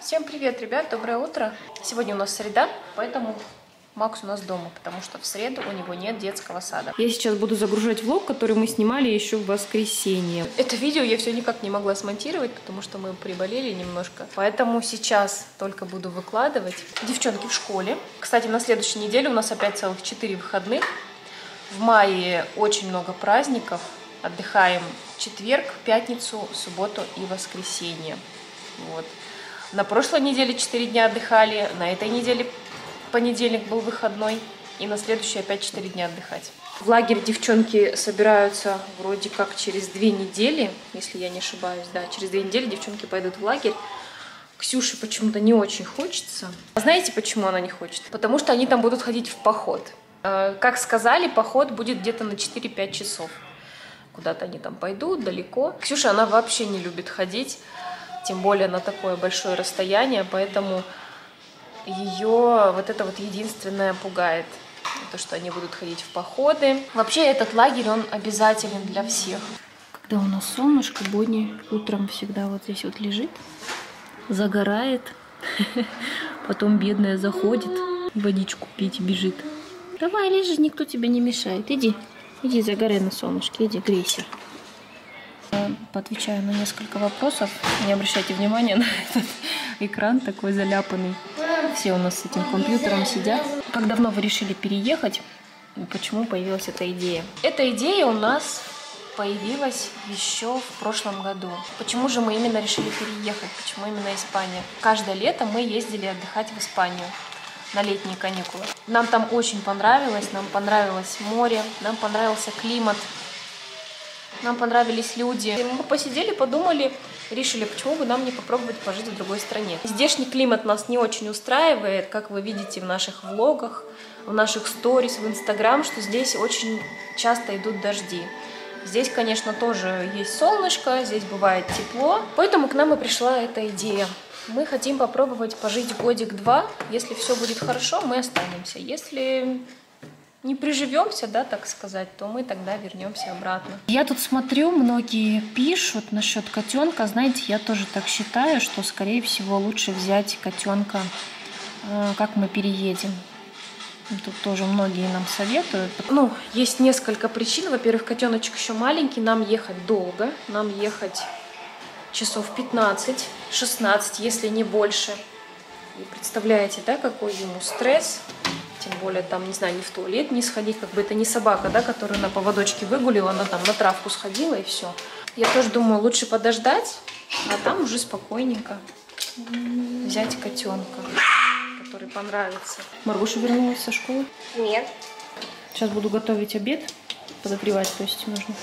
Всем привет, ребят, доброе утро. Сегодня у нас среда, поэтому Макс у нас дома, потому что в среду у него нет детского сада. Я сейчас буду загружать влог, который мы снимали еще в воскресенье. Это видео я все никак не могла смонтировать, потому что мы приболели немножко. Поэтому сейчас только буду выкладывать. Девчонки в школе. Кстати, на следующей неделе у нас опять целых 4 выходных. В мае очень много праздников. Отдыхаем четверг, пятницу, субботу и воскресенье. Вот. На прошлой неделе 4 дня отдыхали, на этой неделе понедельник был выходной, и на следующий опять 4 дня отдыхать. В лагерь девчонки собираются вроде как через две недели, если я не ошибаюсь, да, через две недели девчонки пойдут в лагерь. Ксюше почему-то не очень хочется. А знаете, почему она не хочет? Потому что они там будут ходить в поход. Э, Как сказали, поход будет где-то на 4-5 часов. Куда-то они там пойдут далеко. Ксюша, она вообще не любит ходить, тем более на такое большое расстояние, поэтому ее вот это вот единственное пугает. То, что они будут ходить в походы. Вообще этот лагерь, он обязателен для всех. Когда у нас солнышко, Бонни утром всегда вот здесь вот лежит, загорает. Потом бедная заходит, водичку пить бежит. Давай, лежи, никто тебе не мешает. Иди, иди загорай на солнышке, иди, грейся. Поотвечаю на несколько вопросов. Не обращайте внимания на этот экран такой заляпанный. Все у нас с этим компьютером сидят. Как давно вы решили переехать? Почему появилась эта идея? Эта идея у нас появилась еще в прошлом году. Почему же мы именно решили переехать? Почему именно Испания? Каждое лето мы ездили отдыхать в Испанию на летние каникулы. Нам там очень понравилось, нам понравилось море, нам понравился климат, нам понравились люди. И мы посидели, подумали, решили, почему бы нам не попробовать пожить в другой стране. Здешний климат нас не очень устраивает, как вы видите в наших влогах, в наших сторис, в Инстаграм, что здесь очень часто идут дожди. Здесь, конечно, тоже есть солнышко, здесь бывает тепло, поэтому к нам и пришла эта идея. Мы хотим попробовать пожить годик-два. Если все будет хорошо, мы останемся. Если не приживемся, да, так сказать, то мы тогда вернемся обратно. Я тут смотрю, многие пишут насчет котенка. Знаете, я тоже так считаю, что, скорее всего, лучше взять котенка, э, как мы переедем. Тут тоже многие нам советуют. Ну, есть несколько причин. Во-первых, котеночек еще маленький, нам ехать долго, нам ехать часов 15-16, если не больше. И представляете, да, какой ему стресс. Тем более там, не знаю, не в туалет не сходить, как бы это не собака, да, которую на поводочке выгулила, она там на травку сходила и все. Я тоже думаю, лучше подождать, а там уже спокойненько взять котенка, который понравится. Маргуша вернулась со школы. Нет. Сейчас буду готовить обед. Подогревать, то есть нужно.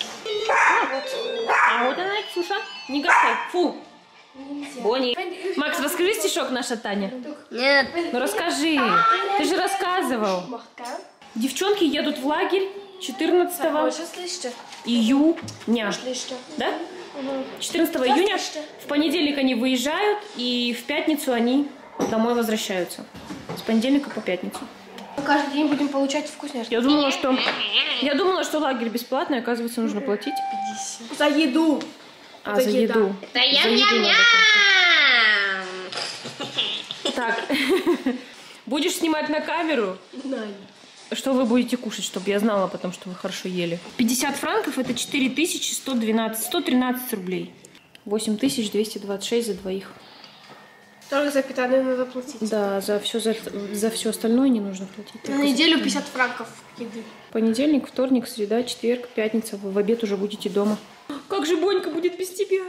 А вот она, Ксюша. Не гасай. Фу. Бонни. Макс, расскажи стишок наша Таня. Нет. Ну расскажи. Ты же рассказывал. Девчонки едут в лагерь 14 июня. Да? 14 июня. В понедельник они выезжают, и в пятницу они домой возвращаются. С понедельника по пятницу. Мы каждый день будем получать вкусняшки. Я думала, что я думала, что лагерь бесплатный, оказывается, нужно платить. За еду. А, за еду. Да За еду будешь снимать на камеру? Что вы будете кушать, чтобы я знала потом, что вы хорошо ели? 50 франков это 4112, 113 рублей. 8226 за двоих. Только за питание надо платить. Да, за все, за, за все остальное не нужно платить. На неделю питание. 50 франков еды. Понедельник, вторник, среда, четверг, пятница. Вы в обед уже будете дома. Как же Бонька будет без тебя?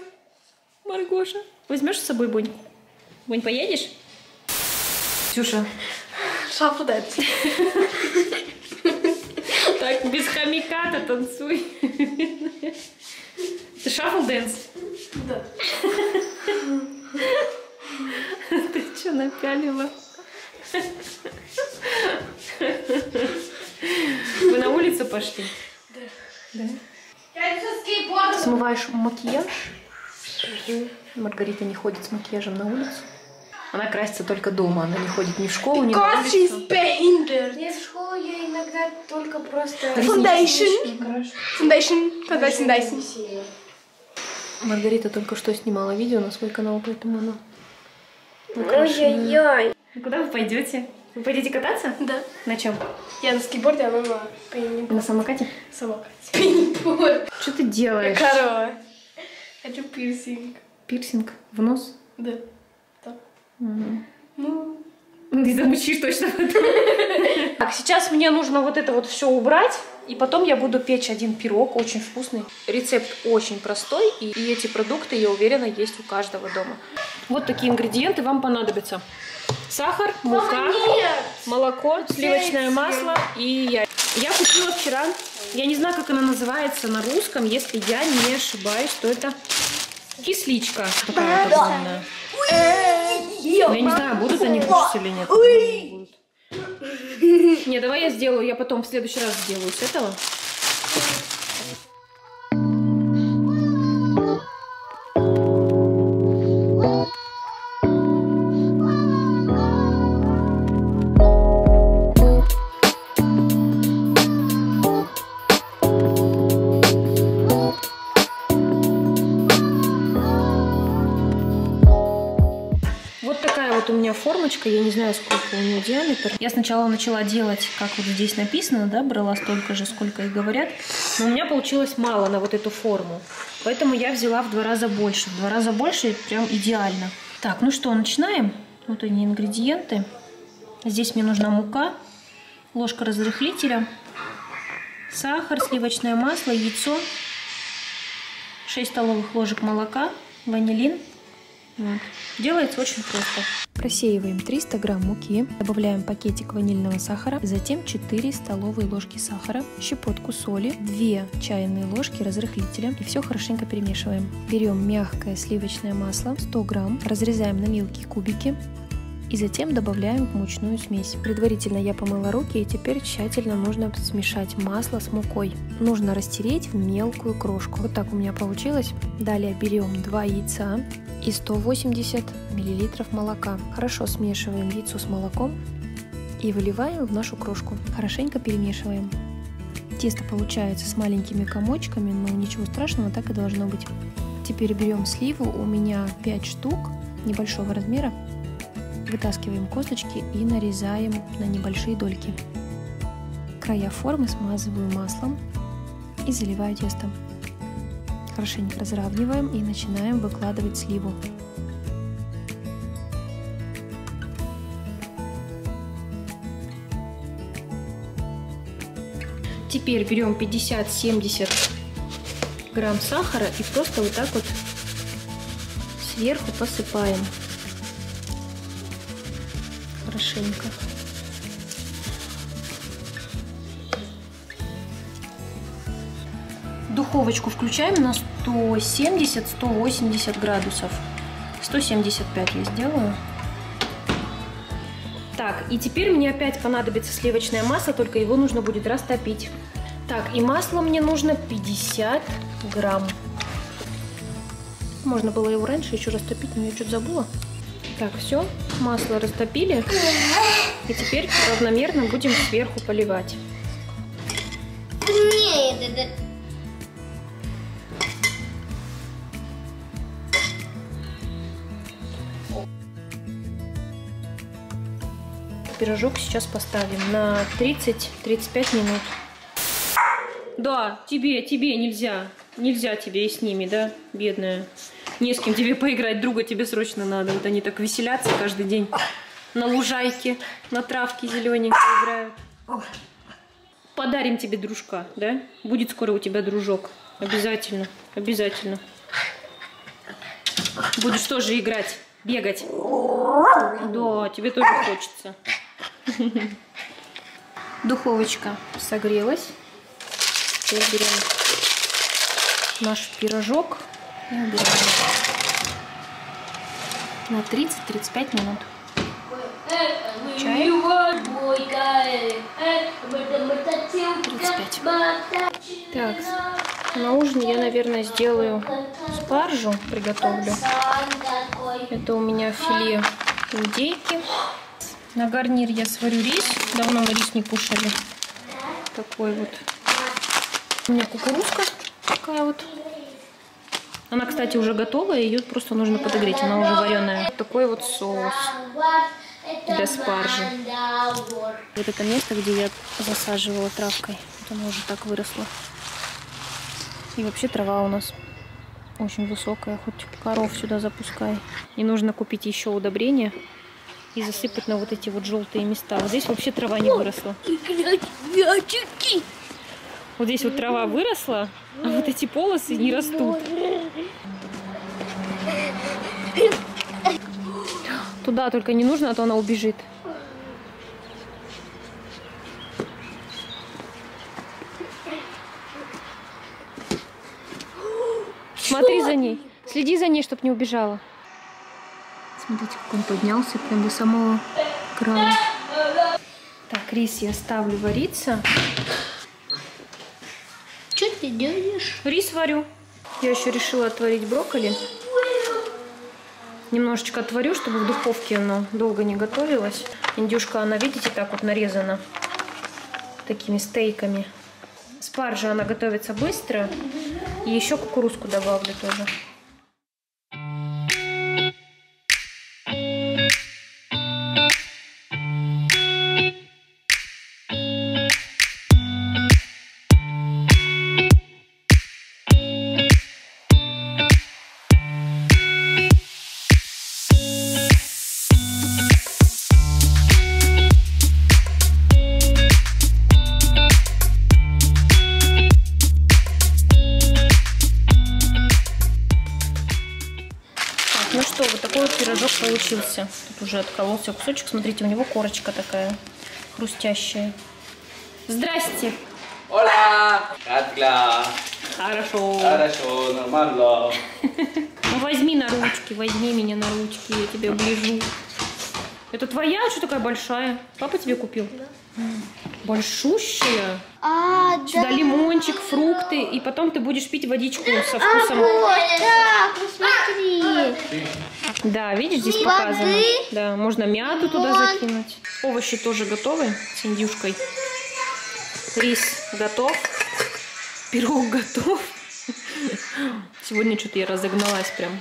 Маргоша. Возьмешь с собой Боньку? Бонь, поедешь? Ксюша, Шафу дать. так без хомяка-то танцуй. Ты shuffle dance? Да. Ты что напялила? Вы на улицу пошли? Да. Смываешь макияж? Маргарита не ходит с макияжем на улицу. Она красится только дома, она не ходит ни в школу, ни на Because she's behindert. Нет, в школу я иногда только просто... Foundation. Foundation. Foundation. Маргарита только что снимала видео на свой канал, поэтому она Ой-ой-ой. Куда вы пойдете? Вы пойдете кататься? Да. На чем? Я на скейтборде, а мама пенниборд. На самокате? Самокат. Пенниборд. Что ты делаешь? Корова. Хочу пирсинг. Пирсинг в нос? Да. Мгм. Ну, Ты замучишь точно в этом. Так, сейчас мне нужно вот это вот все убрать. И потом я буду печь один пирог, очень вкусный. Рецепт очень простой, и, и эти продукты, я уверена, есть у каждого дома. Вот такие ингредиенты вам понадобятся. Сахар, мука, молоко, сливочное масло и яйца. Я купила вчера, я не знаю, как она называется на русском, если я не ошибаюсь, то это кисличка. Такая. Ну, я не знаю, будут они кушать или нет. Не давай я сделаю, я потом в следующий раз сделаю с этого. Формочка, я не знаю, сколько у нее диаметр. Я сначала начала делать, как вот здесь написано, да, брала столько же, сколько и говорят. Но у меня получилось мало на вот эту форму. Поэтому я взяла в два раза больше. В два раза больше прям идеально. Так, ну что, начинаем. Вот они ингредиенты. Здесь мне нужна мука, ложка разрыхлителя, сахар, сливочное масло, яйцо, 6 столовых ложек молока, ванилин. Вот. Делается очень просто. Просеиваем 300 грамм муки, добавляем пакетик ванильного сахара, затем 4 столовые ложки сахара, щепотку соли, 2 чайные ложки разрыхлителя и все хорошенько перемешиваем. Берем мягкое сливочное масло, 100 грамм, разрезаем на мелкие кубики и затем добавляем в мучную смесь. Предварительно я помыла руки и теперь тщательно нужно смешать масло с мукой. Нужно растереть в мелкую крошку. Вот так у меня получилось. Далее берем 2 яйца и 180 миллилитров молока. Хорошо смешиваем яйцо с молоком и выливаем в нашу крошку. Хорошенько перемешиваем. Тесто получается с маленькими комочками, но ничего страшного, так и должно быть. Теперь берем сливу, у меня 5 штук небольшого размера. Вытаскиваем косточки и нарезаем на небольшие дольки. Края формы смазываю маслом и заливаю тестом. Хорошенько разравниваем и начинаем выкладывать сливу. Теперь берем 50-70 грамм сахара и просто вот так вот сверху посыпаем. Хорошенько. Духовочку включаем на 170-180 градусов. 175 я сделаю. Так, и теперь мне опять понадобится сливочное масло, только его нужно будет растопить. Так, и масло мне нужно 50 грамм. Можно было его раньше еще растопить, но я что-то забыла. Так, все, масло растопили. И теперь равномерно будем сверху поливать. Пирожок сейчас поставим на 30-35 минут. Да, тебе, тебе нельзя. Нельзя тебе и с ними, да, бедная. Не с кем тебе поиграть, друга тебе срочно надо. Вот они так веселятся каждый день. На лужайке, на травке зелененькой играют. Подарим тебе дружка, да? Будет скоро у тебя дружок. Обязательно, обязательно. Будешь тоже играть, бегать. Да, тебе тоже хочется. Духовочка согрелась. Теперь берем наш пирожок и убираем на 30-35 минут. Чай 35. Так, на ужин я, наверное, сделаю спаржу, приготовлю. Это у меня филе индейки. На гарнир я сварю рис. Давно мы рис не кушали. Такой вот. У меня кукурузка такая вот. Она, кстати, уже готова, ее просто нужно подогреть, она уже вареная. Такой вот соус для спаржи. Вот это место, где я засаживала травкой. Вот оно уже так выросло. И вообще трава у нас очень высокая, хоть коров сюда запускай. И нужно купить еще удобрения и засыпать на вот эти вот желтые места. Вот здесь вообще трава не выросла. Вот здесь вот трава выросла, а вот эти полосы не растут. Туда только не нужно, а то она убежит. Смотри за ней. Следи за ней, чтобы не убежала. Смотрите, как он поднялся прям до самого края. Так, рис я ставлю вариться. Что ты делаешь? Рис варю. Я еще решила отварить брокколи. Немножечко отварю, чтобы в духовке оно долго не готовилось. Индюшка, она, видите, так вот нарезана такими стейками. Спаржа, она готовится быстро. И еще кукурузку добавлю тоже. Ну что, вот такой вот пирожок получился. Тут уже откололся кусочек. Смотрите, у него корочка такая хрустящая. Здрасте. Hola, Katla. Хорошо. Хорошо, нормально. Ну возьми на ручки, возьми меня на ручки, я тебя ближу. Это твоя? Что такая большая? Папа тебе купил? М, Большущая. А, да. Сюда лимончик, фрукты, и потом ты будешь пить водичку со вкусом. Вот так, Да, видишь, здесь показано. Да, можно мяту туда закинуть. Овощи тоже готовы с индюшкой. Рис готов. Пирог готов. Сегодня что-то я разогналась прям.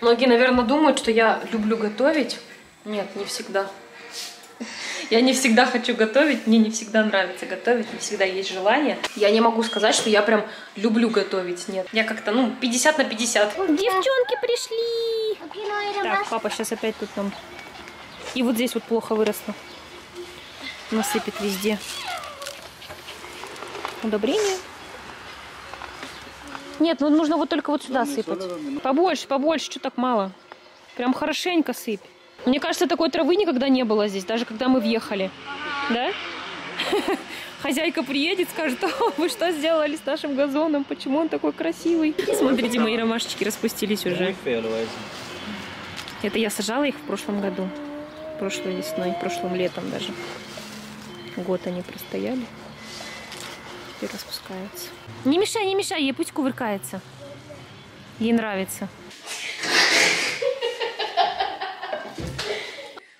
Многие, наверное, думают, что я люблю готовить. Нет, не всегда. Я не всегда хочу готовить, мне не всегда нравится готовить, не всегда есть желание. Я не могу сказать, что я прям люблю готовить, нет. Я как-то, ну, 50 на 50. Девчонки пришли! Так, папа сейчас опять тут нам... И вот здесь вот плохо выросло. Насыпет везде. Удобрение. Нет, ну нужно вот только вот сюда сыпать. Побольше, побольше, что так мало? Прям хорошенько сыпь. Мне кажется, такой травы никогда не было здесь, даже когда мы въехали. Да? Хозяйка приедет, скажет, «О, вы что сделали с нашим газоном? Почему он такой красивый? Смотрите, мои ромашечки распустились уже. Это я сажала их в прошлом году. Прошлой весной, прошлым летом даже. Год они простояли. Теперь распускаются. Не мешай, не мешай, ей пусть кувыркается. Ей нравится.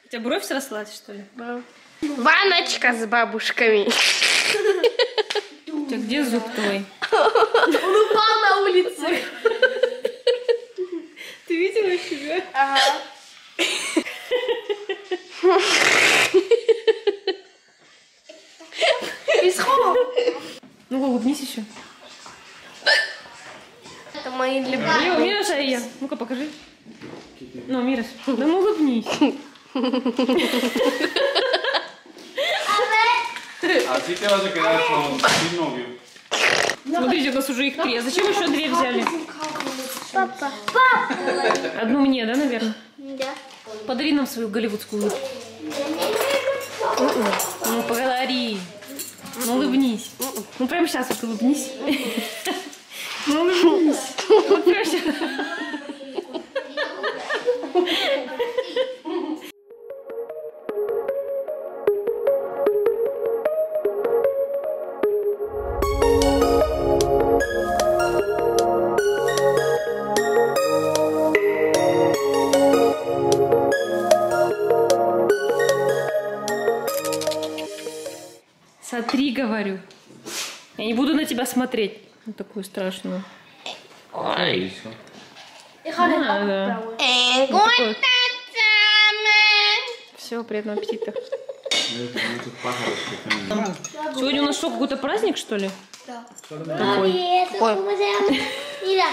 У тебя бровь срослась, что ли? Ваночка с бабушками. У тебя где зуб твой? Упал на улице. Ты видела себя? Ага. Исход. Ну, улыбнись еще. Это мои любимые. Мира, я. Ну-ка, покажи. Ну, Мирос, да ну улыбнись. Así te vas a quedar con, sin novio. Смотрите, у нас уже их три. А зачем еще две взяли? Папа. Папа. Одну мне, да, наверное? Да. Подари нам свою голливудскую улыбку. Ну, подари. Ну, улыбнись. Ну, прямо сейчас вот улыбнись. Ну, улыбнись. Вот прямо сейчас. Смотри, говорю. Я не буду на тебя смотреть. На такую страшную. ¿Qué hizo? Все, приятного аппетита. Que están Сегодня у нас что, какой-то праздник, что ли? Mami, ¿eso cómo se llama? Mira.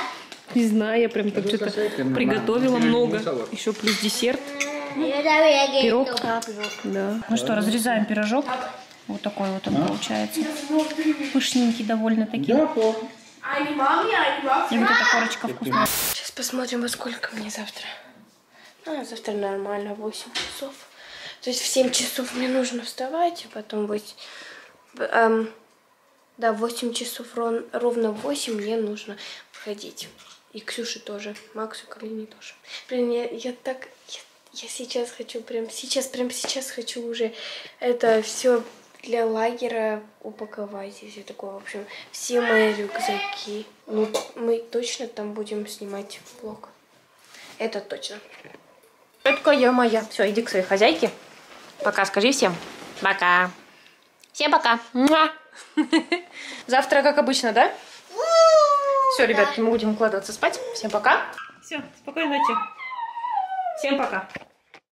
Не знаю, я прям так что-то приготовила много. Еще плюс десерт. Que Пирог. Да. Ну что, разрезаем пирожок. Вот такой вот он получается. Пышненький довольно-таки. И вот эта корочка вкусная. Сейчас посмотрим, во сколько мне завтра. А, завтра нормально, 8 часов. То есть в 7 часов мне нужно вставать, а потом быть... эм, да, в 8 часов, рон- ровно в 8 мне нужно выходить. И Ксюше тоже, Максу, Каролине тоже. Блин, я, я так... Я, я сейчас хочу, прям сейчас, прям сейчас хочу уже это все для лагеря упаковать и все такое. В общем, все мои рюкзаки. Ну, мы точно там будем снимать влог. Это точно. Я моя. Все, иди к своей хозяйке. Пока, скажи всем. Пока. Всем пока. Муа. Завтра, как обычно, да? Все, ребятки, мы будем укладываться спать. Всем пока. Все, спокойной ночи. Всем пока.